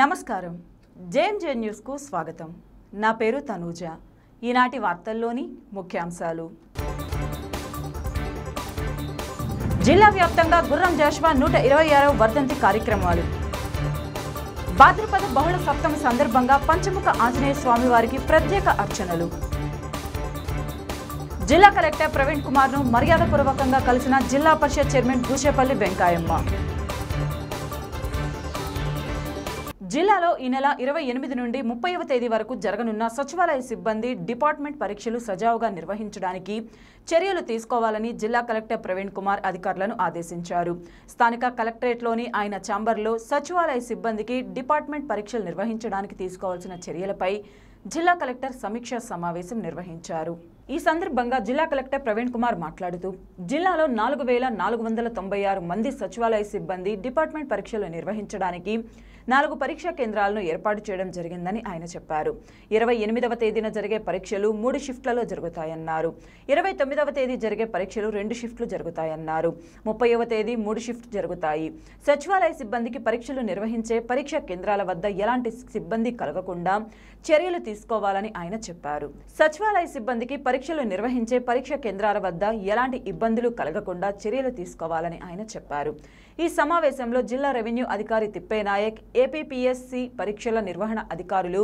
నమస్కారం. జేఎంజే న్యూస్కు స్వాగతం. నా పేరు తనూజ. ఈనాటి వార్తల్లోని ముఖ్యాంశాలు. జిల్లా వ్యాప్తంగా గుర్రం జాషువా నూట ఇరవై ఆరవ వర్ధంతి కార్యక్రమాలు. భాద్రపద బహుళ సప్తమి సందర్భంగా పంచముఖ ఆంజనేయ స్వామి వారికి ప్రత్యేక అర్చనలు. జిల్లా కలెక్టర్ ప్రవీణ్ కుమార్ను మర్యాదపూర్వకంగా కలిసిన జిల్లా పరిషత్ చైర్మన్ భూషేపల్లి వెంకాయమ్మ జిల్లాలో ఈ నెల ఇరవై ఎనిమిది నుండి ముప్పైవ తేదీ వరకు జరగనున్న సచివాలయ సిబ్బంది డిపార్ట్మెంట్ పరీక్షలు సజావుగా నిర్వహించడానికి చర్యలు తీసుకోవాలని జిల్లా కలెక్టర్ ప్రవీణ్ కుమార్ అధికారులను ఆదేశించారు. స్థానిక కలెక్టరేట్లోని ఆయన ఛాంబర్లో సచివాలయ సిబ్బందికి డిపార్ట్మెంట్ పరీక్షలు నిర్వహించడానికి తీసుకోవాల్సిన చర్యలపై జిల్లా కలెక్టర్ సమీక్షా సమావేశం నిర్వహించారు. ఈ సందర్భంగా జిల్లా కలెక్టర్ ప్రవీణ్ కుమార్ మాట్లాడుతూ జిల్లాలో నాలుగు వేల నాలుగు వందల తొంభై ఆరు మంది సచివాలయ సిబ్బంది డిపార్ట్మెంట్ పరీక్షలు నిర్వహించడానికి నాలుగు పరీక్షా కేంద్రాలను ఏర్పాటు చేయడం జరిగిందని ఆయన చెప్పారు. ఇరవై ఎనిమిదవ తేదీన జరిగే పరీక్షలు మూడు షిఫ్ట్లలో జరుగుతాయన్నారు. ఇరవై తొమ్మిదవ తేదీ జరిగే పరీక్షలు రెండు షిఫ్ట్లు జరుగుతాయన్నారు. ముప్పైవ తేదీ మూడు షిఫ్ట్ జరుగుతాయి. సచివాలయ సిబ్బందికి పరీక్షలు నిర్వహించే పరీక్షా కేంద్రాల వద్ద ఎలాంటి సిబ్బంది కలగకుండా చర్యలు తీసుకోవాలని ఆయన చెప్పారు. సచివాలయ సిబ్బందికి పరీక్షలు నిర్వహించే పరీక్షా కేంద్రాల వద్ద ఎలాంటి ఇబ్బందులు కలగకుండా చర్యలు తీసుకోవాలని ఆయన చెప్పారు. ఈ సమావేశంలో జిల్లా రెవెన్యూ అధికారి తిప్పేనాయక్ ఏపీపీఎస్సి పరీక్షల నిర్వహణ అధికారులు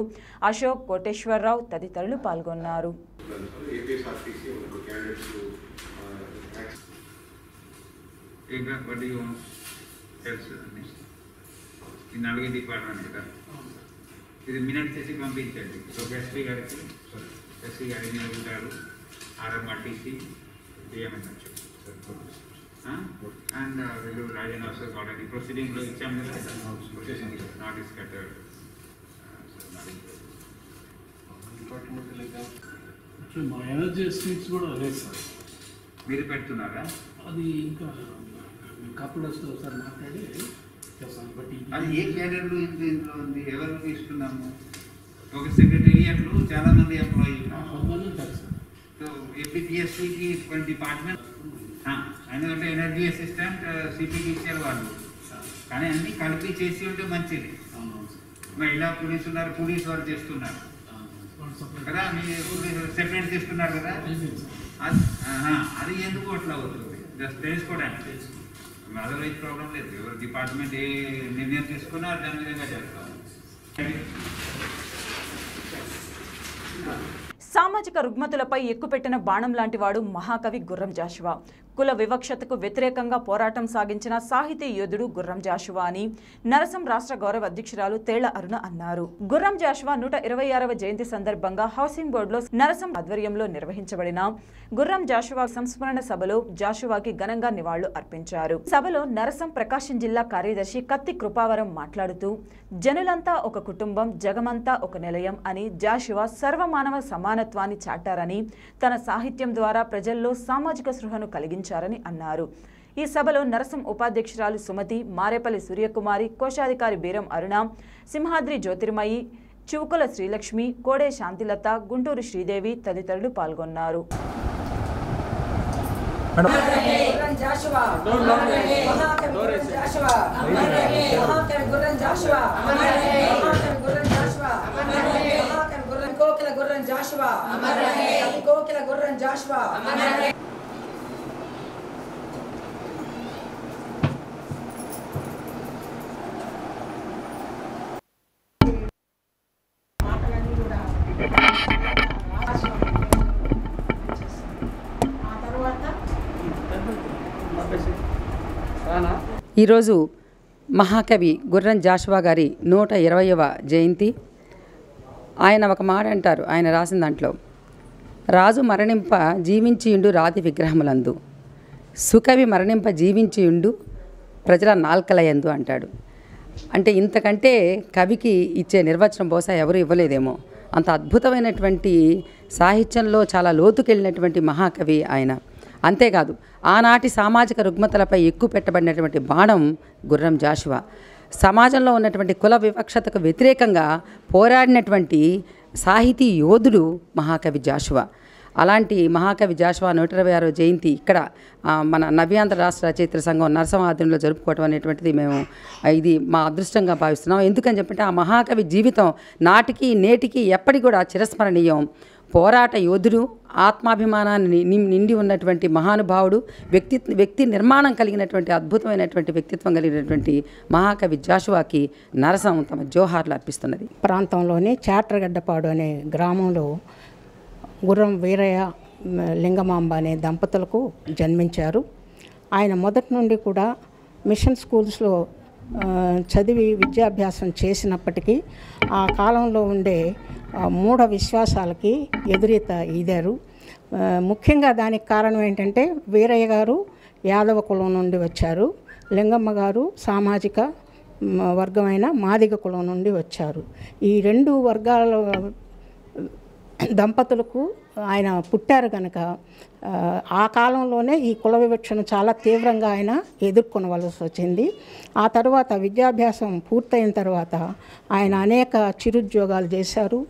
అశోక్ కోటేశ్వరరావు తదితరులు పాల్గొన్నారు. ఇది మినట్ చేసి పంపించండి. సో ఎస్పీ గారికి ఎస్పీ గారి మీరు ఉంటారు? ఆర్ఎంఆర్టీసీ డిఎంఎన్హెచ్ అండ్ వీళ్ళు రాజన్ ఆల్సో ఆల్రెడీ ప్రొసీడింగ్లో ఇచ్చాము కదా నాట్ ఇస్ కట్టెడ్ డిపార్ట్మెంటల్ ఎగ్జామ్ యాక్చువల్లీ మా ఎనర్జీ స్వీట్స్ కూడా లేదు సార్. మీరు పెడుతున్నారా? అది ఇంకా కపుల్స్తో ఒకసారి మాట్లాడి చేస్తాను. బట్ అది ఏ క్యాడర్లు ఇంట్లో ఉంది? ఎవరు తీసుకున్నాము? ఒక సెక్రటేరియట్లు చాలా మంది ఎంప్లాయీ సార్. సో ఏపీఎస్సికి డిపార్ట్మెంట్ ఎందుకంటే ఎనర్జీ అసిస్టెంట్ సిటీకి ఇచ్చారు వాళ్ళు కానీ అన్ని కలిపి చేసి ఉంటే మంచిది. సార్ మహిళా పోలీసు ఉన్నారు పోలీసు వాళ్ళు చేస్తున్నారు. కదా మీరు సెపరేట్ చేస్తున్నారు కదా? అది ఎందుకు అట్లా అవుతుంది? జస్ట్ తెలుసుకోవడానికి. అదర్వైజ్ ప్రాబ్లం లేదు. ఎవరు డిపార్ట్మెంట్ ఏ నిర్ణయం తీసుకున్నా దాని విధంగా చేస్తాం సామాజిక రుగ్మతులపై ఎక్కుపెట్టిన బాణం లాంటి వాడు మహాకవి గుర్రం జాషువా. కుల వివక్షతకు వ్యతిరేకంగా పోరాటం సాగించిన సాహితీ యోధుడు గుర్రం జాషువా అని నరసం రాష్ట్ర గౌరవ అధ్యక్షురాలు తేళ్ళ అరుణ అన్నారు. గుర్రం జాషువా నూట ఇరవై ఆరవ జయంతి సందర్భంగా హౌసింగ్ బోర్డులో నరసం ఆధ్వర్యంలో నిర్వహించబడిన గుర్రం జాషువా సంస్మరణ సభలో జాషువాకి ఘనంగా నివాళులు అర్పించారు. సభలో నరసం ప్రకాశం జిల్లా కార్యదర్శి కత్తి కృపావరం మాట్లాడుతూ జనులంతా ఒక కుటుంబం జగమంతా ఒక నిలయం అని జాషువా సర్వమానవ సమానత్వాన్ని చాటారని తన సాహిత్యం ద్వారా ప్రజల్లో సామాజిక సృహను కలిగించారు. నిర్వహించారని అన్నారు. ఈ సభలో నరసం ఉపాధ్యక్షురాలు సుమతి మారేపల్లి సూర్యకుమారి కోశాధికారి బీరం అరుణ సింహాద్రి జ్యోతిర్మయి చివుకుల శ్రీలక్ష్మి కోడే శాంతిలత గుంటూరు శ్రీదేవి తదితరులు పాల్గొన్నారు. గుర్రం గుర్రం జాషువా మహాకవి కోకిల గుర్రం జాషువా కవి కోకిల గుర్రం జాషువా ఈరోజు మహాకవి గుర్రం జాషువా గారి నూట ఇరవయవ జయంతి. ఆయన ఒక మాట అంటారు ఆయన రాసిన దాంట్లో రాజు మరణింప జీవించియుండు రాతి విగ్రహములందు సుకవి మరణింప జీవించియుండు ప్రజల నాల్కలయందు అంటాడు. అంటే ఇంతకంటే కవికి ఇచ్చే నిర్వచనం బహుశా ఎవరు ఇవ్వలేదేమో. అంత అద్భుతమైనటువంటి సాహిత్యంలో చాలా లోతుకెళ్ళినటువంటి మహాకవి ఆయన. అంతేకాదు ఆనాటి సామాజిక రుగ్మతలపై ఎక్కువ పెట్టబడినటువంటి బాణం గుర్రం జాషువా. సమాజంలో ఉన్నటువంటి కుల వివక్షతకు వ్యతిరేకంగా పోరాడినటువంటి సాహితీ యోధుడు మహాకవి జాషువా. అలాంటి మహాకవి జాషువా నూట ఇరవై ఆరో జయంతి ఇక్కడ మన నవ్యాంధ్ర రాష్ట్ర రచయిత్ర సంఘం నరసింహాద్యంలో జరుపుకోవటం అనేటువంటిది మేము ఇది మా అదృష్టంగా భావిస్తున్నాం. ఎందుకని చెప్పంటే ఆ మహాకవి జీవితం నాటికి నేటికి ఎప్పటికి కూడా చిరస్మరణీయం. పోరాట యోధుడు ఆత్మాభిమానాన్ని ని- నిండి ఉన్నటువంటి మహానుభావుడు వ్యక్తి వ్యక్తి నిర్మాణం కలిగినటువంటి అద్భుతమైనటువంటి వ్యక్తిత్వం కలిగినటువంటి మహాకవి జాషువాకి నరసం తమ జోహార్లు అర్పిస్తున్నది. ప్రాంతంలోని చాట్రగడ్డపాడు అనే గ్రామంలో గుర్రం వీరయ్య లింగమాంబ అనే దంపతులకు జన్మించారు. ఆయన మొదటి నుండి కూడా మిషన్ స్కూల్స్లో చదివి విద్యాభ్యాసం చేసినప్పటికీ ఆ కాలంలో ఉండే మూఢ విశ్వాసాలకి ఎదురీత ఈదారు ముఖ్యంగా దానికి కారణం ఏంటంటే వీరయ్య గారు యాదవ కులం నుండి వచ్చారు. లింగమ్మ గారు సామాజిక వర్గమైన మాదిగ కులం నుండి వచ్చారు. ఈ రెండు వర్గాల దంపతులకు ఆయన పుట్టారు కనుక ఆ, కాలంలోనే ఈ కుల వివక్షను చాలా తీవ్రంగా ఆయన ఎదుర్కొనవలసి వచ్చింది. ఆ తర్వాత విద్యాభ్యాసం పూర్తయిన తర్వాత ఆయన అనేక చిరుద్యోగాలు చేశారు.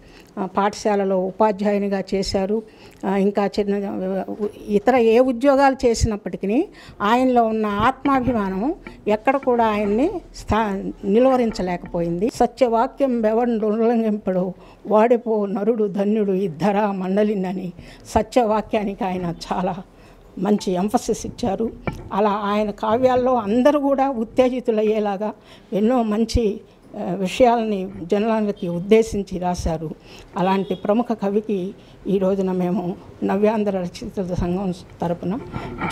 పాఠశాలలో ఉపాధ్యాయునిగా చేశారు. ఇంకా చిన్న ఇతర ఏ ఉద్యోగాలు చేసినప్పటికీ ఆయనలో ఉన్న ఆత్మాభిమానం ఎక్కడ కూడా ఆయన్ని స్థా నిలువరించలేకపోయింది. సత్యవాక్యం బెవడు ఉల్లంఘింపడు వాడిపో నరుడు ధన్యుడు ఇద్దరా మండలినని సత్యవాక్యానికి ఆయన చాలా మంచి ఎంఫసిస్ ఇచ్చారు. అలా ఆయన కావ్యాల్లో అందరూ కూడా ఉత్తేజితులయ్యేలాగా ఎన్నో మంచి విషయాలని జనాలకి ఉద్దేశించి రాశారు. అలాంటి ప్రముఖ కవికి ఈ రోజున మేము నవ్యాంధ్ర రచయితల సంఘం తరపున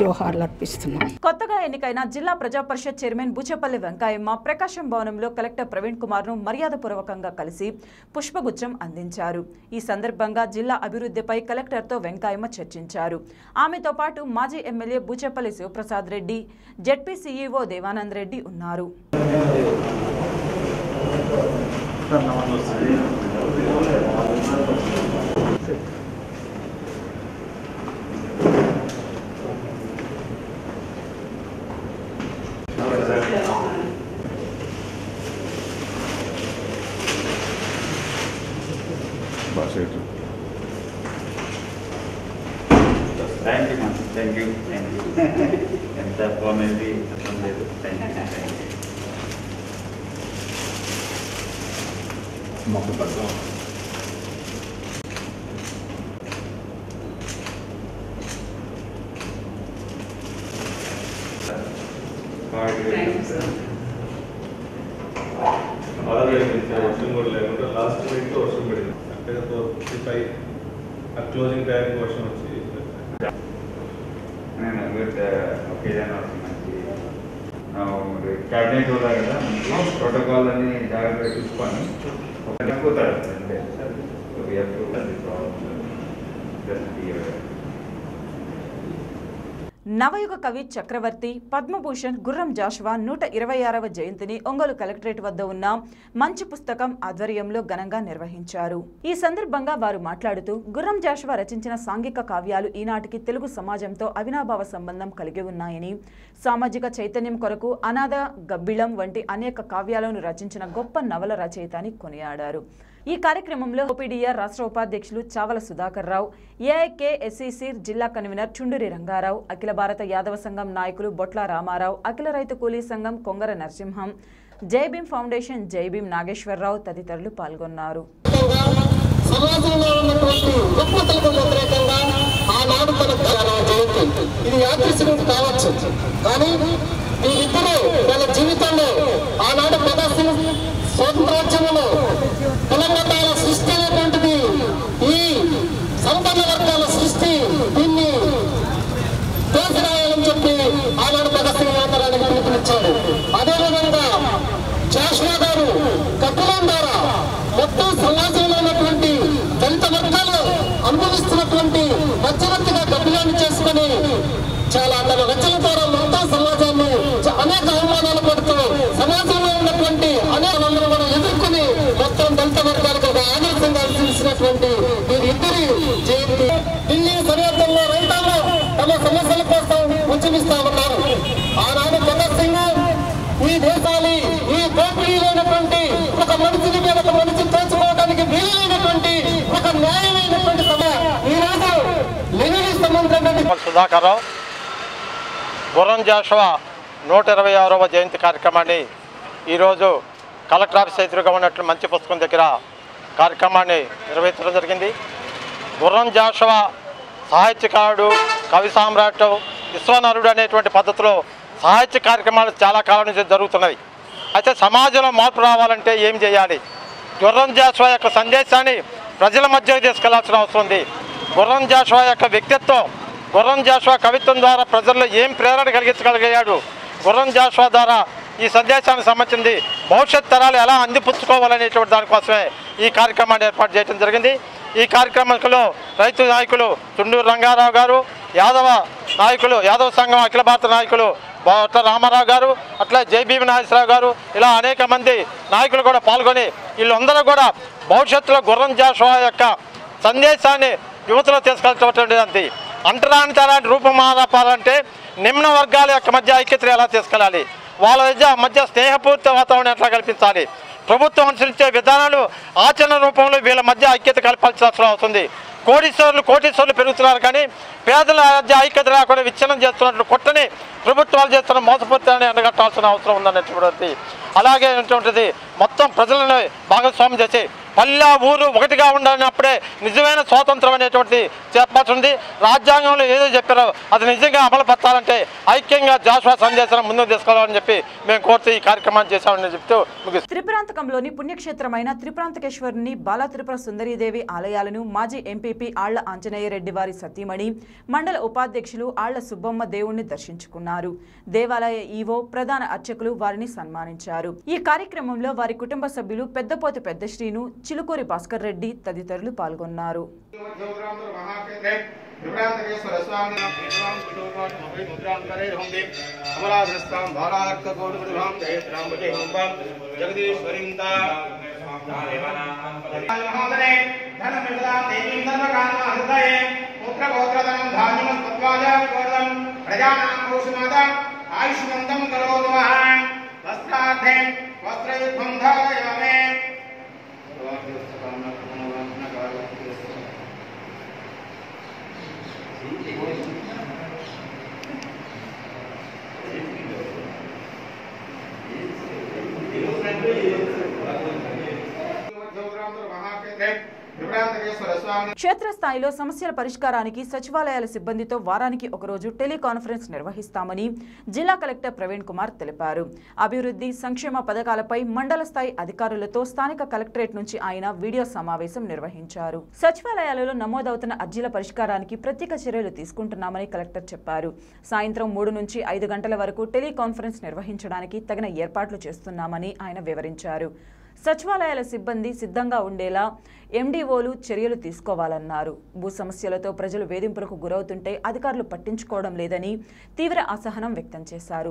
జోహార్లు అర్పిస్తున్నాం. కొత్తగా ఎన్నికైన జిల్లా ప్రజా పరిషత్ చైర్మన్ బుచ్చపల్లి వెంకాయమ్మ ప్రకాశం భవనంలో కలెక్టర్ ప్రవీణ్ కుమార్ను మర్యాదపూర్వకంగా కలిసి పుష్పగుచ్చం అందించారు. ఈ సందర్భంగా జిల్లా అభివృద్ధిపై కలెక్టర్తో వెంకాయమ్మ చర్చించారు. ఆమెతో పాటు మాజీ MLA Buchapalli Sivaprasad Reddy ZP CEO Devanand Reddy ఉన్నారు. 咱们的。వర్షం కూడా లేకుండా లాస్ట్ వీక్ వర్షం పడింది అంటే ఫిఫ్టీ ఫైవ్ ఆ క్లోజింగ్ టైంకి వర్షం వచ్చి నేను విత్ క్యాబినెట్ కూడా కదా ప్రోటోకాల్ అని జాగ్రత్తగా చూసుకొని So we have to understand uh, the fear. నవయుగ కవి చక్రవర్తి పద్మభూషణ్ గుర్రం జాషువా నూట ఇరవై ఆరవ జయంతిని ఒంగోలు కలెక్టరేట్ వద్ద ఉన్న మంచి పుస్తకం ఆధ్వర్యంలో ఘనంగా నిర్వహించారు. ఈ సందర్భంగా వారు మాట్లాడుతూ గుర్రం జాషువా రచించిన సాంఘిక కావ్యాలు ఈనాటికి తెలుగు సమాజంతో అవినాభావ సంబంధం కలిగి ఉన్నాయని సామాజిక చైతన్యం కొరకు అనాథ గబ్బిళం వంటి అనేక కావ్యాలను రచించిన గొప్ప నవల రచయిత అని కొనియాడారు. ఈ కార్యక్రమంలో ఓపీడీఆర్ రాష్ట్ర ఉపాధ్యక్షులు చావల సుధాకర్ రావు ఏఐకేఎస్ఈసి జిల్లా కన్వీనర్ చుండూరి రంగారావు అఖిల భారత యాదవ సంఘం నాయకులు బొట్ల రామారావు అఖిల రైతు కూలీ సంఘం కొంగర నరసింహం జైభీం ఫౌండేషన్ జైభీం నాగేశ్వరరావు తదితరులు పాల్గొన్నారు. సమాజంలో ఉన్నటువంటి రుగ్మతలకు వ్యతిరేకంగా ఆనాడు జయంతి ఇది కావచ్చు. కానీ వీరిద్దరూ వాళ్ళ జీవితంలో ఆనాడు ప్రదర్శన స్వాతంత్రోద్యమంలో కులమతాల సృష్టి అనేటువంటిది ఈ సంపన్న వర్గాల సృష్టి. దీన్ని దేశరాయాలని చెప్పి ఆనాడు ప్రదర్శన మాట్లాడడానికి పిలుపునిచ్చాడు అదేవిధంగా జాషువా గారు కట్టులం ద్వారా మొత్తం సమాజంలో ఉన్నటువంటి దళిత వర్గాలు అనుభవిస్తున్నటువంటి మధ్యవర్తిగా గబ్బిలాన్ని చేసుకొని చాలా తన రచన ద్వారా మొత్తం సమాజాన్ని చ- అనేక అవమానాలు పడుతూ సమాజంలో ఉన్నటువంటి అనేక అందరూ కూడా ఎదుర్కొని మొత్తం దళిత వర్గాలకు ఒక ఆదర్శంగా నిలిచినటువంటి వీరిద్దరి జయంతి ఢిల్లీ సరిహద్దుల్లో రైతాంగం తమ సమస్యల కోసం ఉన్నారు. ఆనాడు భగత్ సింగ్ ఈ దేశాన్ని ఈ దోపిడీ లేనటువంటి ఒక మనిషిని మీద ఒక మనిషి తోచుకోవడానికి వీలైనటువంటి ఒక న్యాయమైనటువంటి సభ ఈనాడు రోజు తుమ్మల సుధాకర్రావు గుర్రం జాషువా నూట ఇరవై ఆరవ జయంతి కార్యక్రమాన్ని ఈరోజు కలెక్టర్ ఆఫీస్ ఎదురుగా ఉన్నట్లు మంచి పుస్తకం దగ్గర కార్యక్రమాన్ని నిర్వహించడం జరిగింది. గుర్రం జాషువా సాహిత్యకారుడు కవి సామ్రాట్ విశ్వనరుడు అనేటువంటి పద్ధతిలో సాహిత్య కార్యక్రమాలు చాలా కాలం నుంచి జరుగుతున్నవి. అయితే సమాజంలో మార్పు రావాలంటే ఏం చేయాలి? గుర్రం జాషువా యొక్క సందేశాన్ని ప్రజల మధ్యకు తీసుకెళ్ళాల్సిన అవసరం ఉంది. గుర్రం జాషువా యొక్క వ్యక్తిత్వం గుర్రం జాషువా కవిత్వం ద్వారా ప్రజల్లో ఏం ప్రేరణ కలిగించగలిగాడు? గుర్రం జాషువా ద్వారా ఈ సందేశానికి సంబంధించింది భవిష్యత్ తరాలు ఎలా అందిపుచ్చుకోవాలనేటువంటి దానికోసమే ఈ కార్యక్రమాన్ని ఏర్పాటు చేయడం జరిగింది. ఈ కార్యక్రమంలో రైతు నాయకులు చుండూరు రంగారావు గారు యాదవ నాయకులు యాదవ సంఘం అఖిల భారత నాయకులు బొట్ట రామారావు గారు అట్లా జేబీవి నాగేశ్వరరావు గారు ఇలా అనేక మంది నాయకులు కూడా పాల్గొని వీళ్ళందరూ కూడా భవిష్యత్తులో గుర్రం జాషువా యొక్క సందేశాన్ని యువతలో తీసుకెళ్ళటువంటి అంటరాని తరాని రూపమారపాలంటే నిమ్న వర్గాల యొక్క మధ్య ఐక్యతను ఎలా తీసుకెళ్ళాలి? వాళ్ళ మధ్య మధ్య స్నేహపూర్తి వాతావరణం ఎట్లా కల్పించాలి? ప్రభుత్వం అనుసరించే విధానాలు ఆచరణ రూపంలో వీళ్ళ మధ్య ఐక్యత కల్పించాల్సిన అవుతుంది కోటీశ్వరులు కోటీశ్వరులు పెరుగుతున్నారు కానీ పేదల మధ్య ఐక్యత లేకుండా విచ్ఛిన్నం చేస్తున్నట్లు కొట్టని ప్రభుత్వాలు చేస్తున్న మోసపూర్తి అని ఎండగట్టాల్సిన అవసరం ఉందనేటువంటి అలాగే ఏంటంటుంది మొత్తం ప్రజలను భాగస్వామ్యం చేసి పల్లె ఊరు ఒకటిగా ఉండాలన్నప్పుడే నిజమైన స్వాతంత్రం అనేటువంటిది చెప్పాల్సి రాజ్యాంగంలో ఏదో చెప్పారో అది నిజంగా అమలు పరచాలంటే ఐక్యంగా జాషువా సందేశం ముందుకు తీసుకోవాలని చెప్పి మేము కోరుతూ ఈ కార్యక్రమాన్ని చేశామని చెప్తూ త్రిప్రాంతకంలోని త్రిపురాంతకంలోని పుణ్యక్షేత్రమైన త్రిపురాంతకేశ్వరుని బాల త్రిపుర సుందరీదేవి ఆలయాలను మాజీ ఎంపీపీ ఆళ్ళ ఆంజనేయరెడ్డి వారి సతీమణి మండల ఉపాధ్యక్షులు ఆళ్ళ సుబ్బమ్మ దేవుణ్ణి దర్శించుకున్నారు. దేవాలయ ఈవో ప్రధాన అర్చకులు వారిని సన్మానించారు. ఈ కార్యక్రమంలో వారి కుటుంబ సభ్యులు పెద్దపోతు పెద్ద శ్రీను చిలుకూరి భాస్కర్ రెడ్డి తదితరులు పాల్గొన్నారు విభ్రాంతకేశ్వర స్వామి అమరాధస్తాం బాలారక్త కోటిభాం జయత్రాంబజే హోంబాం జగదీశ్వరీం మహోదరే ధనం విదదాం దేవీం సర్వకామ హృదయే పుత్ర గోత్రధనం ధాన్యం తత్వాజామి గోత్రం ప్రజానాం భూషమాద ఆయుష్మంతం కరోతు మహాన్ वस्त्राधे वस्त्र युद्धम धायामे క్షేత్రస్థాయిలో సమస్యల పరిష్కారానికి సచివాలయాల సిబ్బందితో వారానికి ఒకరోజు టెలికాన్ఫరెన్స్ నిర్వహిస్తామని జిల్లా కలెక్టర్ ప్రవీణ్ కుమార్ తెలిపారు. అభివృద్ధి సంక్షేమ పథకాలపై మండల స్థాయి అధికారులతో స్థానిక కలెక్టరేట్ నుంచి ఆయన వీడియో సమావేశం నిర్వహించారు. సచివాలయాలలో నమోదవుతున్న అర్జీల పరిష్కారానికి ప్రత్యేక చర్యలు తీసుకుంటున్నామని కలెక్టర్ చెప్పారు. సాయంత్రం మూడు నుంచి ఐదు గంటల వరకు టెలికాన్ఫరెన్స్ నిర్వహించడానికి తగిన ఏర్పాట్లు చేస్తున్నామని ఆయన వివరించారు. సచివాలయాల సిబ్బంది సిద్ధంగా ఉండేలా ఎండీఓలు చర్యలు తీసుకోవాలన్నారు. భూ సమస్యలతో ప్రజలు వేధింపులకు గురవుతుంటే అధికారులు పట్టించుకోవడం లేదని తీవ్ర అసహనం వ్యక్తం చేశారు.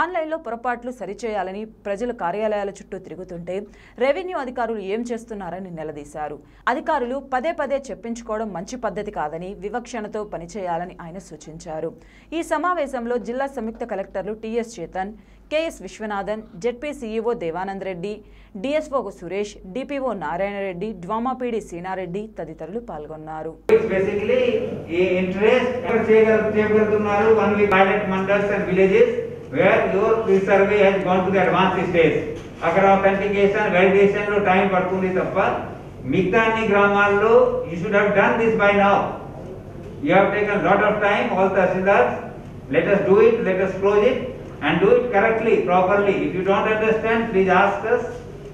ఆన్లైన్లో పొరపాట్లు సరిచేయాలని ప్రజలు కార్యాలయాల చుట్టూ తిరుగుతుంటే రెవెన్యూ అధికారులు ఏం చేస్తున్నారని నిలదీశారు. అధికారులు పదే పదే చెప్పించుకోవడం మంచి పద్ధతి కాదని వివక్షణతో పనిచేయాలని ఆయన సూచించారు. ఈ సమావేశంలో జిల్లా సంయుక్త కలెక్టర్లు TS Chetan KS Viswanathan ZP CEO Devanand Reddy DSO Suresh DPO Narayana Reddy DWMA PD Seenareddy తదితరులు పాల్గొన్నారు. బేసిక్లీ ఈ ఇంట్రెస్ట్ చేయగలుగుతున్నారు one week pilot mandals and villages అక్కడ అథెంటికేషన్ వెరిఫికేషన్లో టైం పడుతుంది తప్ప మిగతా అన్ని గ్రామాల్లో you should have done this by now you have taken lot of time all tahsildars let us do it let us close it and do it correctly properly if you don't understand please ask us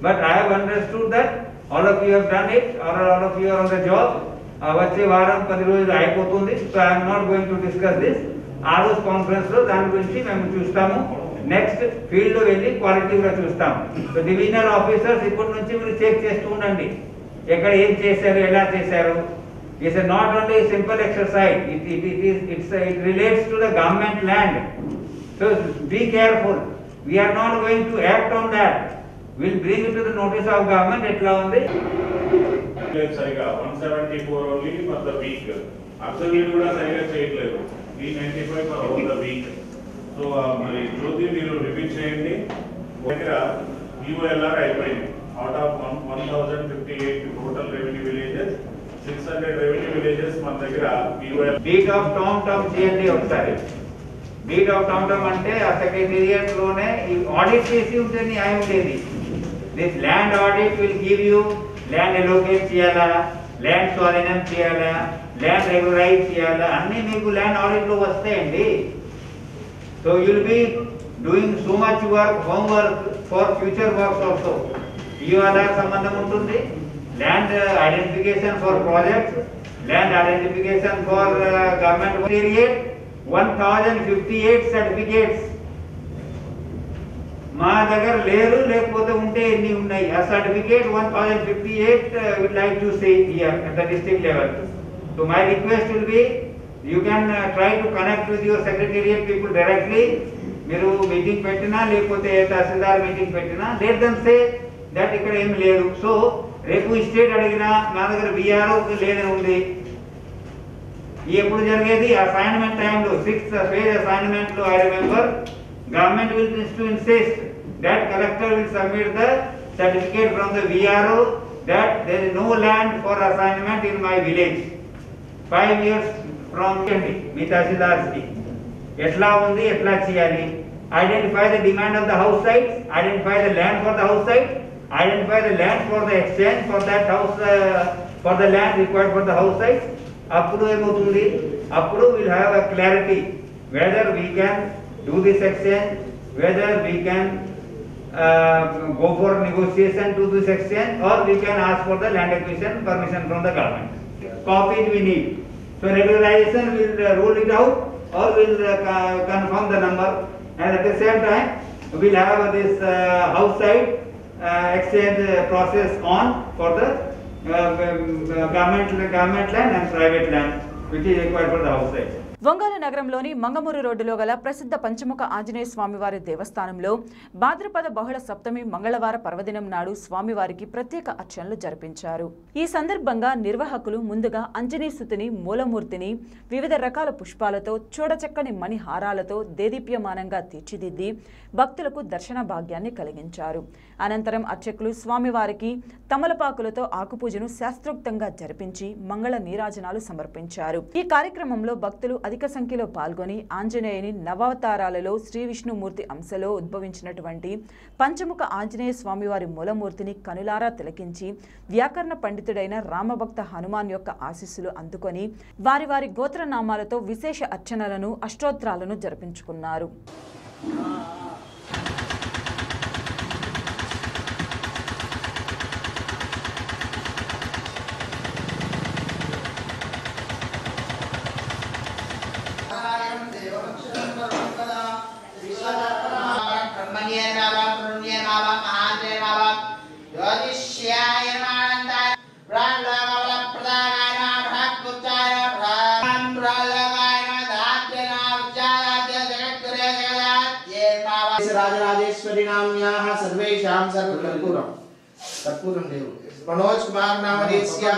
but i have understood that all of you have done it or all of you are on the job Uh, వచ్చే వారం పది రోజులు అయిపోతుంది so I'm not going to discuss this ఆ రోజు conference లో దాని గురించి మేము చూస్తాము నెక్స్ట్ ఫీల్డ్ లో వెళ్ళి క్వాలిటీ కూడా చూస్తాము సో డివిజనల్ ఆఫీసర్స్ ఇప్పటి నుంచి మీరు చెక్ చేస్తూ ఉండండి ఎక్కడ ఏం చేశారు ఎలా చేశారు is a not only a simple exercise, it, it, it is, it's, a- it relates to the government land. So be careful. We are not going to act on that. We'll bring it to the notice of government, ఎట్లా ఉంది లేదు సరిగా. One seventy four only for the week absolute కూడా సరిగా చేయట్లేదు. Three ninety five for all the week so మరి జ్యోతి మీరు repeat చేయండి. దగ్గర యూఎల్ఆర్ అయిపోయింది. Out of one one thousand fifty eight total revenue villages six hundred revenue villages మన దగ్గర BOL beat of town town చేయండి ఒకసారి. బీట్ ఆఫ్ టౌన్ టౌన్ అంటే ఆ సెక్రటేరియట్లోనే ఆడిట్ చేసి ఉంటే న్యాయం ఉండేది. This land audit will give you land allocate చేయాలా? ల్యాండ్ స్వాధీనం చేయాలా? ల్యాండ్ రెగ్యులరైజ్ చేయాలా? అన్ని మీకు ల్యాండ్ ఆడిట్లో వస్తాయండి. So you'll be doing so much work home work for future works also ఈ ఆధార్ సంబంధం ఉంటుంది. Land identification for projects land identification for government period one thousand fifty eight certificates మా దగ్గర లేరు లేకపోతే ఉంటే ఎన్ని ఉన్నాయి? ఆ certificate one thousand fifty eight like to say here at the district level so my request will be you can try to connect with your secretariat people directly మీరు meeting పెట్టినా లేకపోతే తహసీల్దార్ మీటింగ్ పెట్టినా లేట్ దమ్ సే దట్ ఇక్కడ ఏం లేదు. So రేపు state అడిగినా నా దగ్గర బీఆర్ఓ లేదని ఉంది. ఎప్పుడు జరిగేది? అసైన్మెంట్ టైంలో sixth phase అసైన్మెంట్లో I remember government will to insist that collector will submit the certificate from the VRO that there is no land for assignment in my village five years from మీ తహసీల్దార్స్కి ఎట్లా ఉంది? ఎట్లా చేయాలి? Identify the demand of the house site identify the land for the house site identify the land for the exchange for that house for the land required for the house site Approval Approve will have a clarity whether we can do this exchange, whether we can uh, go for negotiation to this exchange or we can ask for the land acquisition permission from the government. Copies we need. So regularization will uh, rule it out or will uh, confirm the number and at the same time we will have this uh, house side exchange process on for the uh, um, uh, government government land and private land which is required for the house. Ongole నగరంలోని మంగమూరు రోడ్డులో గల ప్రసిద్ధ పంచముఖ ఆంజనేయ స్వామివారి దేవస్థానంలో భాద్రపద బహుళ సప్తమి మంగళవార పర్వదినం నాడు స్వామివారికి ప్రత్యేక అర్చనలు జరిపించారు. ఈ సందర్భంగా నిర్వాహకులు ముందుగా అంజనీసుతిని మూలమూర్తిని వివిధ రకాల పుష్పాలతో చూడచక్కని మణి హారాలతో దేదీప్యమానంగా తీర్చిదిద్ది భక్తులకు దర్శన భాగ్యాన్ని కలిగించారు. అనంతరం అర్చకులు స్వామివారికి తమలపాకులతో ఆకుపూజను శాస్త్రోక్తంగా జరిపించి మంగళ నీరాజనాలు సమర్పించారు. ఈ కార్యక్రమంలో భక్తులు అధిక సంఖ్యలో పాల్గొని ఆంజనేయుని నవావతారాలలో శ్రీ విష్ణుమూర్తి అంశలో ఉద్భవించినటువంటి పంచముఖ ఆంజనేయ స్వామివారి మూలమూర్తిని కనులారా తిలకించి వ్యాకరణ పండితుడైన రామభక్త హనుమాన్ యొక్క ఆశీస్సులు అందుకొని వారి వారి గోత్రనామాలతో విశేష అర్చనలను అష్టోత్రాలను జరిపించుకున్నారు. महेश्वरीनाम्याः सर्वेषां सर्वकर्पूरं कर्पूरं देव। मनोज कुमार नाम देशिया।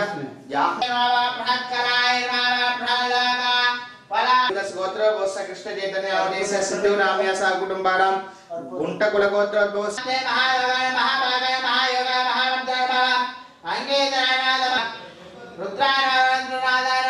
यावा प्रहकराय नारा प्रहलादा। पला दस गोत्र, बोस, कृष्ण, चैतन्य और देश सत्यव नाम्या सा कुटुंबाराम गुंट, कुल, गोत्र बोस महायोगाय, महाभागाय, महायोगाय महावद्राय अंगे जनानाद रुद्राय रुद्राय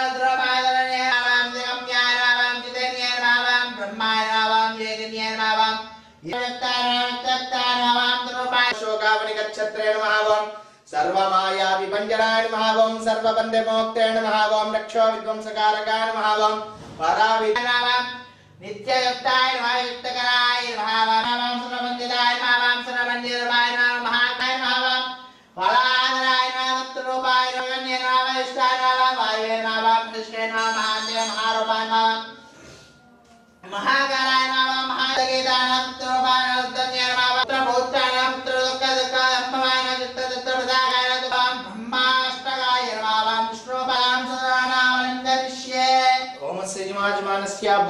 सर्वमाया विभञ्जनाय महावं सर्वबन्धे मोक्तेण महावं रक्षो विध्वंसकारकाय महावं परावि नित्ययुक्ताय महायुक्तकराय महावां सुरवन्दिताय महावां सुरवन्दिताय महाकाय महावां फलाधराय नामत्रूपाय योगन्य नाम इष्टाय नाम वायुवे नाम कृष्णे नाम महादेव महारूपाय नाम महाकाराय नाम महादगीताय नाम त्रूपाय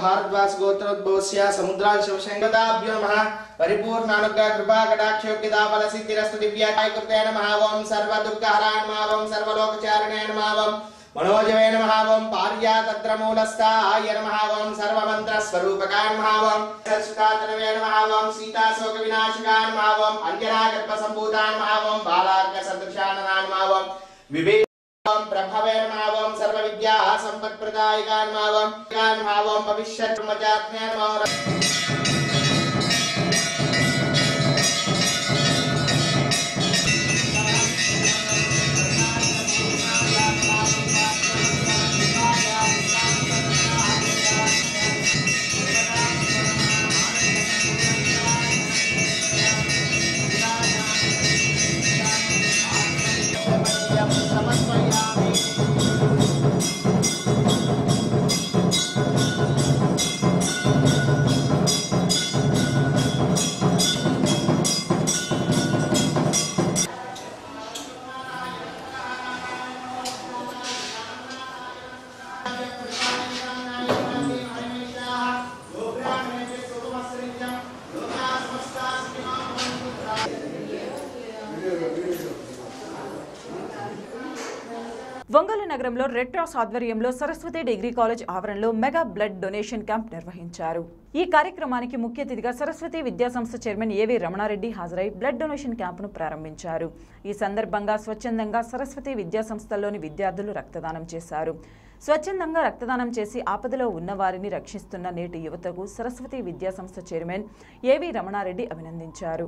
भारद्वास गोत्रोद्भवस्य समुद्रांशवशङ्गताभ्यो नमः परिपूर्णानुग्रह कृपा कटाक्षयोग्यता फलसिद्धिरस्तु दिव्याय कृते नमः ओं सर्वदुःखहराय नमः ओं सर्वलोकचारिणे नमः ओं मनोजवे नमः ओं पार्यातत्रमूलस्थाय नमः ओं सर्वमन्त्रस्वरूपकाय नमः ओं सरस्वतातनवे नमः ओं सीताशोकविनाशकाय नमः ओं अन्यरागर्भसम्भूताय नमः ओं बालार्कसदृशाननाय नमः ओं विवेकं प्रभवे नमः संपत्प्रदायिकान्मावं भविष्यत् मजात्म्यान्मावम् నగరంలో రెడ్ క్రాస్ ఆధ్వర్యంలో సరస్వతి డిగ్రీ కాలేజ్ ఆవరణలో మెగా బ్లడ్ డొనేషన్ క్యాంప్ నిర్వహించారు. ఈ కార్యక్రమానికి ముఖ్య అతిథిగా సరస్వతి విద్యాసంస్థ చైర్మన్ ఏవి రమణారెడ్డి హాజరై బ్లడ్ డొనేషన్ క్యాంపును ప్రారంభించారు. ఈ సందర్భంగా స్వచ్ఛందంగా సరస్వతి విద్యాసంస్థల్లోని విద్యార్థులు రక్తదానం చేశారు. స్వచ్ఛందంగా రక్తదానం చేసి ఆపదలో ఉన్న వారిని రక్షిస్తున్న నేటి యువతకు సరస్వతి విద్యాసంస్థ చైర్మన్ ఏవి రమణారెడ్డి అభినందించారు.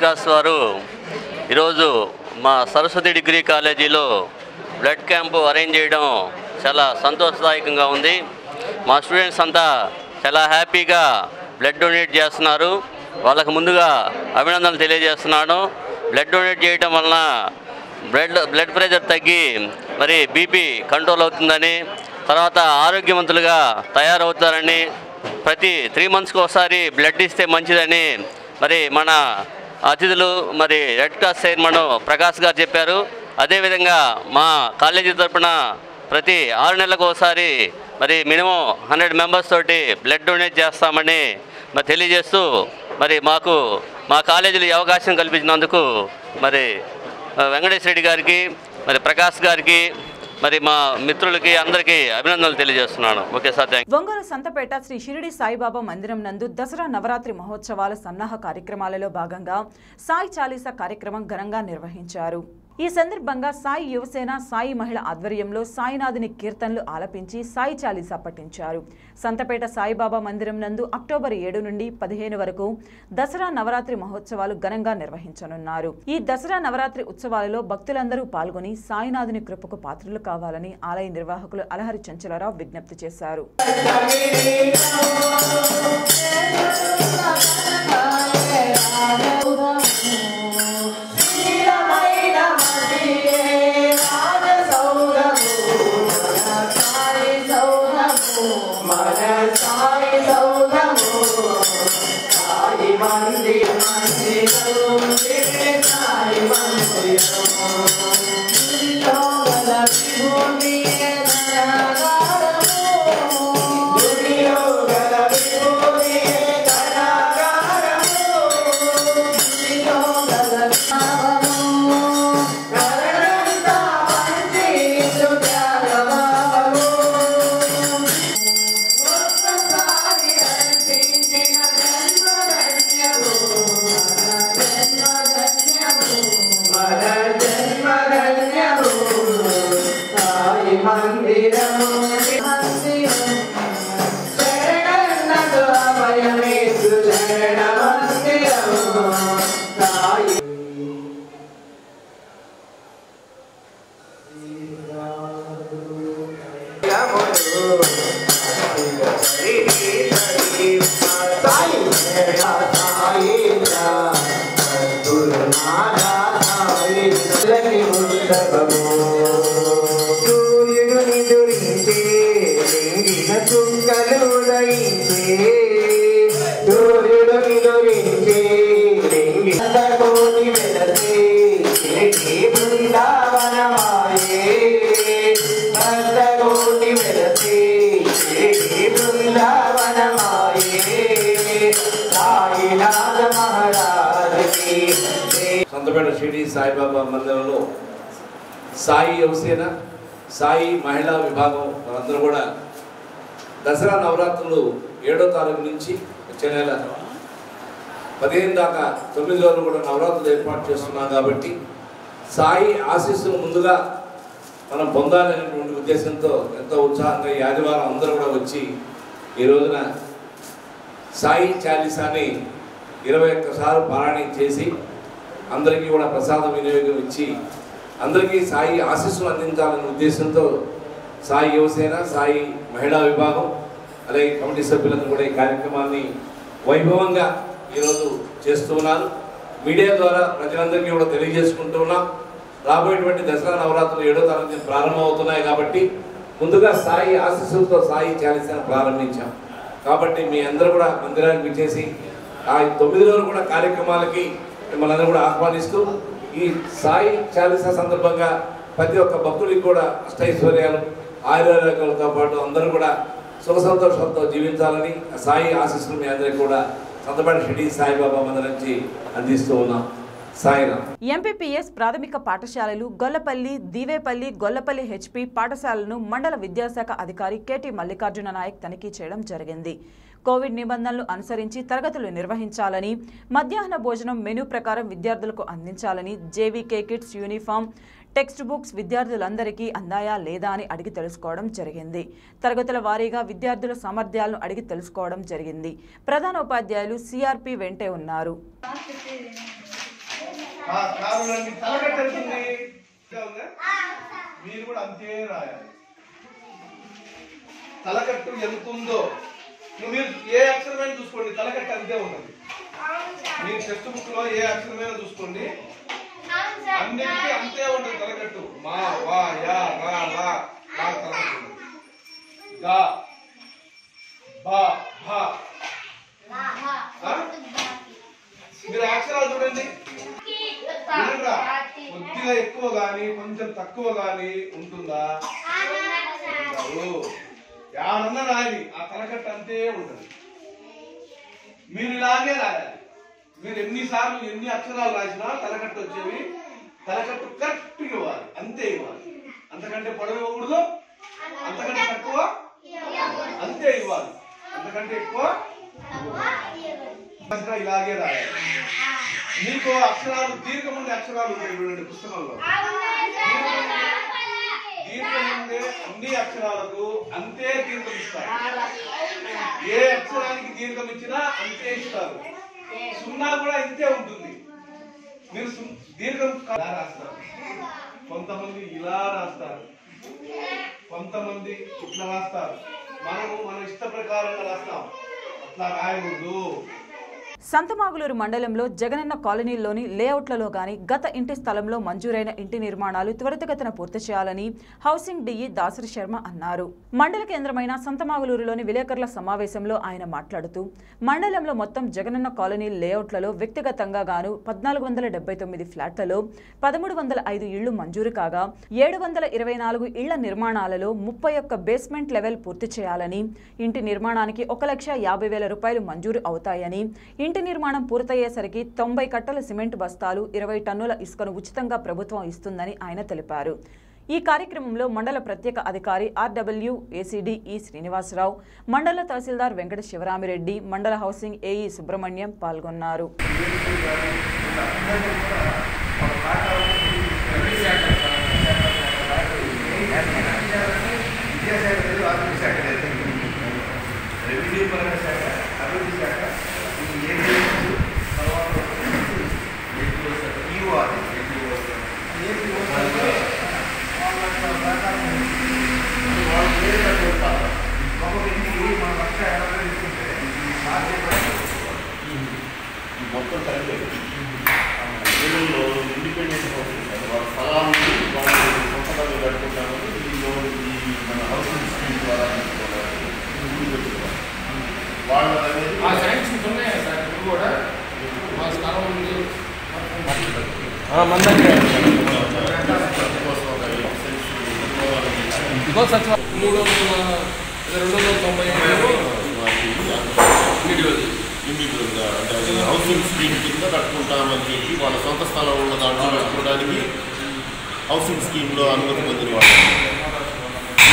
క్రాస్ వారు ఈరోజు మా సరస్వతి డిగ్రీ కాలేజీలో బ్లడ్ క్యాంపు అరేంజ్ చేయడం చాలా సంతోషదాయకంగా ఉంది. మా స్టూడెంట్స్ అంతా చాలా హ్యాపీగా బ్లడ్ డొనేట్ చేస్తున్నారు. వాళ్ళకు ముందుగా అభినందనలు తెలియజేస్తున్నాను. బ్లడ్ డొనేట్ చేయడం వలన బ్లడ్ బ్లడ్ ప్రెషర్ తగ్గి మరి బీపీ కంట్రోల్ అవుతుందని తర్వాత ఆరోగ్యవంతులుగా తయారవుతారని ప్రతి త్రీ మంత్స్కి ఒకసారి బ్లడ్ ఇస్తే మంచిదని మరి మన అతిథులు మరి రెడ్ క్రాస్ చైర్మన్ ప్రకాష్ గారు చెప్పారు. అదేవిధంగా మా కాలేజీ తరపున ప్రతి ఆరు నెలలకు ఒకసారి మరి మినిమం హండ్రెడ్ మెంబర్స్ తోటి బ్లడ్ డొనేట్ చేస్తామని మరి తెలియజేస్తూ మరి మాకు మా కాలేజీలో అవకాశం కల్పించినందుకు మరి ఆ, రెడ్డి గారికి మరి ప్రకాష్ గారికి మరి మా మిత్రులకి అందరికీ అభినందనలు తెలియజేస్తున్నాను. Okay sir thank Ongole Santhapeta Shri Shiridi Saibaba మందిరం నందు దసరా నవరాత్రి మహోత్సవాల సన్నాహ కార్యక్రమాలలో భాగంగా సాయి చాలీసా కార్యక్రమం ఘనంగా నిర్వహించారు. ఈ సందర్భంగా సాయి యువసేన సాయి మహిళ ఆధ్వర్యంలో సాయినాథుని కీర్తనలు ఆలపించి సాయి చాలీసా పఠించారు. సంతపేట సాయిబాబా మందిరం నందు అక్టోబర్ ఏడు నుండి పదిహేను వరకు దసరా నవరాత్రి మహోత్సవాలు ఘనంగా నిర్వహించనున్నారు. ఈ దసరా నవరాత్రి ఉత్సవాలలో భక్తులందరూ పాల్గొని సాయినాథుని కృపకు పాత్రలు కావాలని ఆలయ నిర్వాహకులు అలహరి చంచలరావు విజ్ఞప్తి చేశారు. సాయి మహిళా విభాగం వాళ్ళందరూ కూడా దసరా నవరాత్రులు ఏడో తారీఖు నుంచి వచ్చే నెల పదిహేను దాకా తొమ్మిది రోజులు కూడా నవరాత్రులు ఏర్పాటు చేస్తున్నాం కాబట్టి సాయి ఆశీస్సులు ముందుగా మనం పొందాలనేటువంటి ఉద్దేశంతో ఎంతో ఉత్సాహంగా ఈ ఆదివారం అందరూ కూడా వచ్చి ఈ రోజున సాయి చాలీసాని ఇరవై ఒక్కసారి పారాయణం చేసి అందరికీ కూడా ప్రసాద వినియోగం ఇచ్చి అందరికీ సాయి ఆశీస్సులు అందించాలనే ఉద్దేశంతో సాయి యువసేన సాయి మహిళా విభాగం అలాగే కమిటీ సభ్యులందరూ కూడా ఈ కార్యక్రమాన్ని వైభవంగా ఈరోజు చేస్తూ ఉన్నారు. మీడియా ద్వారా ప్రజలందరికీ కూడా తెలియజేసుకుంటూ ఉన్నాం. రాబోయేటువంటి దసరా నవరాత్రులు ఏడో తారీఖు ప్రారంభం అవుతున్నాయి కాబట్టి ముందుగా సాయి ఆశీస్సులతో సాయి చాలీసాను ప్రారంభించాం. కాబట్టి మీ అందరూ కూడా మందిరానికి విచ్చేసి ఆ తొమ్మిది రోజులు కూడా కార్యక్రమాలకి మిమ్మల్ని అందరూ కూడా ఆహ్వానిస్తూ ఈ సాయి చాలీసా సందర్భంగా ప్రతి ఒక్క భక్తుడికి కూడా అష్టైశ్వర్యాలు ఆయుర్వేదాలతో పాటు అందరూ కూడా సుఖ సంతోషంతో జీవించాలని సాయి ఆశీస్సులు మీ అందరికీ కూడా సంతపాటి షిడి సాయిబాబా మందిరం నుంచి అందిస్తూ ఉన్నాం. ఎంపీపీఎస్ ప్రాథమిక పాఠశాలలు గొల్లపల్లి దివేపల్లి గొల్లపల్లి హెచ్పి పాఠశాలను మండల విద్యాశాఖ అధికారి కేటీ మల్లికార్జున నాయక్ తనిఖీ చేయడం జరిగింది. కోవిడ్ నిబంధనలు అనుసరించి తరగతులు నిర్వహించాలని మధ్యాహ్న భోజనం మెనూ ప్రకారం విద్యార్థులకు అందించాలని JVK kits uniform text books విద్యార్థులందరికీ అందాయా లేదా అని అడిగి తెలుసుకోవడం జరిగింది. తరగతుల వారీగా విద్యార్థుల సామర్థ్యాలను అడిగి తెలుసుకోవడం జరిగింది. ప్రధాన ఉపాధ్యాయులు సిఆర్పి వెంటే ఉన్నారు. మీరు కూడా అంతే రాయాలి. తలకట్టు ఎంతుందో మీరు ఏ అక్షరమైనా చూసుకోండి తలకట్టు అంతే ఉంటుంది. మీరు టెక్స్ట్ బుక్లో ఏ అక్షరమైనా చూసుకోండి అన్నిటికీ అంతే ఉంటుంది తలకట్టు మా వా యా రా లా లా తలకట్టు. గా బా ఆ? మీరు అక్షరాలు చూడండి? కొద్దిగా ఎక్కువ గాని కొంచెం తక్కువ గాని ఉంటుందా? ఎవరన్నా యాడన్నా రాయాలి. ఆ తలకట్టు అంతే ఉంటుంది. మీరు ఇలాగే రాయాలి. మీరు ఎన్నిసార్లు ఎన్ని అక్షరాలు రాసినా తలకట్టు వచ్చేవి తలకట్టు కరెక్ట్ ఇవ్వాలి. అంతే ఇవ్వాలి. అంతకంటే పొడవు ఇవ్వకూడదు. అంతకంటే తక్కువ అంతే ఇవ్వాలి. అంతకంటే ఎక్కువ ఇలాగే రాయాలి. మీకు అక్షరాలు దీర్ఘముండే అక్షరాలు ఉంటాయి పుస్తకంలో. దీర్ఘముండే అన్ని అక్షరాలకు అంతే దీర్ఘం ఇస్తారు. ఏ అక్షరానికి దీర్ఘం ఇచ్చినా అంతే ఇస్తారు. సున్నా కూడా ఇంతే ఉంటుంది. మీరు దీర్ఘం ఇలా రాస్తారు. కొంతమంది ఇలా రాస్తారు. కొంతమంది ఇట్లా రాస్తారు. మనము మన ఇష్ట ప్రకారంగా రాస్తాం. అట్లా రాయకూడదు. సంతమాగులూరు మండలంలో జగనన్న కాలనీలోని లేఅవుట్లలో గాని గత ఇంటి స్థలంలో మంజూరైన ఇంటి నిర్మాణాలు త్వరితగతిన పూర్తి చేయాలని హౌసింగ్ డిఈ దాసరి శర్మ అన్నారు. మండల కేంద్రమైన సంతమాగులూరులోని విలేకరుల సమావేశంలో ఆయన మాట్లాడుతూ మండలంలో మొత్తం జగనన్న కాలనీ లేఅవుట్లలో వ్యక్తిగతంగా గాను పద్నాలుగు వందల డెబ్బై తొమ్మిది ఫ్లాట్లలో పదమూడు వందల ఐదు ఇళ్ళు మంజూరు కాగా ఏడు వందల ఇరవై నాలుగు ఇళ్ళ నిర్మాణాలలో ముప్పై ఒక్క బేస్మెంట్ లెవెల్ పూర్తి చేయాలని ఇంటి నిర్మాణానికి ఒక లక్ష యాభై వేల రూపాయలు మంజూరు అవుతాయని ఇంటి నిర్మాణం పూర్తయ్యేసరికి తొంభై కట్టల సిమెంట్ బస్తాలు ఇరవై టన్నుల ఇసుకను ఉచితంగా ప్రభుత్వం ఇస్తుందని ఆయన తెలిపారు. ఈ కార్యక్రమంలో మండల ప్రత్యేక అధికారి ఆర్డబ్ల్యూ ఏసీడీ ఈ శ్రీనివాసరావు మండల తహసీల్దార్ వెంకట శివరామిరెడ్డి మండల హౌసింగ్ ఏఈ సుబ్రహ్మణ్యం పాల్గొన్నారు. రెవెన్యూ పరంగా శాఖ అభివృద్ధి శాఖ ఈ ఏపీ తర్వాత ఈఓ అది ఏపీఓ వాళ్ళు వేరే కొడతారు ఒక ఇంటికి మన లక్ష ఎనభై తీసుకుంటే మార్కెట్ ఈ మొత్తం వీళ్ళలో ఇండిపెండెంట్ అంటే వాళ్ళ సొంతంగా కట్టుకుంటామని ఈ లోన్ ఈ మన హౌసింగ్ స్కీమ్ ద్వారా తీసుకోవడానికి ముందుకు వచ్చేవారు. వాళ్ళు అనేది ఆ శాంక్షన్స్ ఉన్నాయా సార్? ఇప్పుడు కూడా? మా స్థలం ఉంది. మన దగ్గర ఇగో సచివ మూడు వందల రెండు వందల తొంభై ఏడు ఇండివిజువల్గా అంటే హౌసింగ్ స్కీమ్ కింద కట్టుకుంటామని చెప్పి వాళ్ళ సొంత స్థలం ఉన్న దాంట్లో కట్టుకోవడానికి హౌసింగ్ స్కీమ్లో అనుమతి పొందిన వాళ్ళు.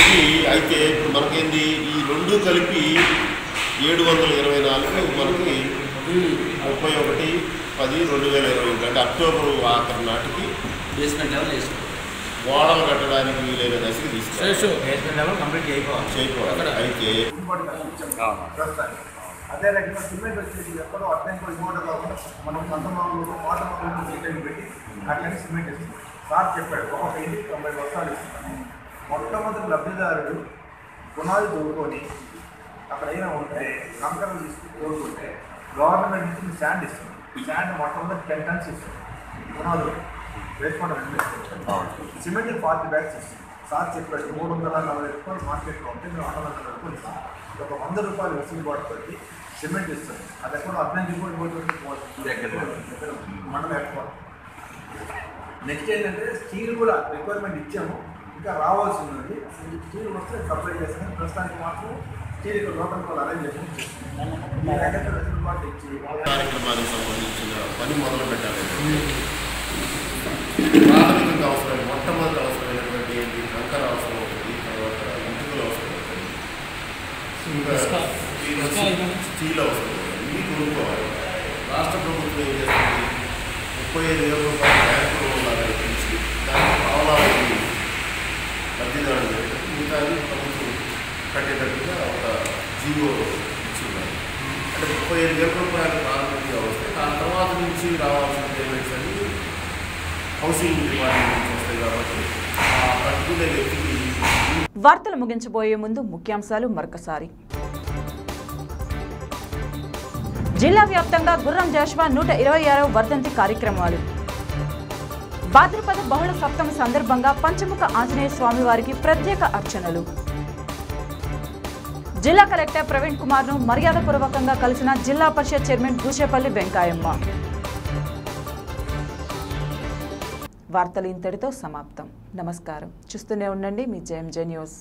ఇది అయితే ఇప్పుడు మనకేంది? ఈ రెండు కలిపి ఏడు వందల ఇరవై నాలుగు మనకి ముప్పై ఒకటి పది రెండు వేల ఇరవై ఒకటి. అంటే అక్టోబర్ ఆఖరి నాటికి గోడలు కట్టడానికి వీలైన దశకి చేయకపోవాలి అయితే అదే రకంగా సిమెంట్ వచ్చేసి ఎక్కడో అడ్డంకో ఇవ్వడం కాకుండా మనం కందమాలలో పాత మాలలో సీట్లను పెట్టి అట్లనే సిమెంట్ ఇస్తాం సార్ చెప్పాడు ఒక్కొక్క ఇంటికి తొంభై వర్షాలు ఇస్తున్నాం. మొట్టమొదటి లబ్ధిదారుడు పునాది తోడుకొని అక్కడ అయినా ఉంటే కంకరం తీసుకుని తోడుకుంటే గవర్నమెంట్ నుంచి శాండ్ ఇస్తుంది శాండ్ మొట్టమొదటి టెన్ టన్స్ ఇస్తుంది పునాదులు వేసుకోవడం సిమెంట్ ఫార్టీ బ్యాగ్స్ ఇస్తుంది సార్ చెప్పాడు మూడు వందల నలభై రూపాయలు మార్కెట్లో ఉంటే మేము ఆరు వందల రూపాయలు ఇస్తాం. ఒక వంద రూపాయలు వెసులుబాటు పెట్టి సిమెంట్ ఇస్తుంది అది ఎక్కడ అర్థం దిగుబడి మనం ఎక్కువ నెక్స్ట్ ఏంటంటే స్టీల్ కూడా రిక్వైర్మెంట్ ఇచ్చాము. ఇంకా రావాల్సి ఉన్నది. స్టీల్ వస్తే సప్లై చేస్తాం ప్రస్తుతానికి మాత్రం స్టీల్ ఇక్కడ లోకల్ వాళ్ళు అరేంజ్ చేసి మీ దగ్గర వెసులుబాటు ఇచ్చి కార్యక్రమానికి సంబంధించిన పని మొదలు పెట్టాలి. ప్రాథమికంగా అవసరం మొట్టమొదటి అవసరమైనటువంటి ఏంటి? కంకర అవసరం అవుతుంది. తర్వాత ఇటుకలు అవసరం అవుతుంది. ఇంకా స్టీల్ అవసరం ఇవి కొనుక్కోవాలి రాష్ట్ర ప్రభుత్వం ఏం చేస్తుంది ముప్పై ఐదు వేల రూపాయల బ్యాంకులో ఉన్నారని పిలిచి దానికి పావలాలు లబ్ధిదారులు పెట్టారు మిగతాది ప్రభుత్వం కట్టేటట్టుగా ఒక జీవో ఇచ్చున్నారు అంటే ముప్పై ఐదు వేల రూపాయలు ప్రారంభంగా వస్తే దాని తర్వాత నుంచి రావాల్సిన పేమెంట్స్ అన్ని హౌసింగ్ డిపార్ట్మెంట్ నుంచి వస్తాయి కాబట్టి ఆ కట్టుకునే వ్యక్తికి వార్తలు ముగించబోయే ముందు ముఖ్యాంశాలు మరొకసారి. జిల్లా వ్యాప్తంగా గుర్రం జాషువా నూట ఇరవై ఆరవ వర్ధంతి కార్యక్రమాలు. భాద్రపద బహుళ సప్తమి సందర్భంగా పంచముఖ ఆంజనేయ స్వామి వారికి ప్రత్యేక అర్చనలు. జిల్లా కలెక్టర్ ప్రవీణ్ కుమార్ను మర్యాదపూర్వకంగా కలిసిన జిల్లా పరిషత్ చైర్మన్ భూషేపల్లి వెంకాయమ్మ వార్తలు ఇంతటితో సమాప్తం. నమస్కారం. చూస్తూనే ఉండండి మీ జేఎంజే న్యూస్.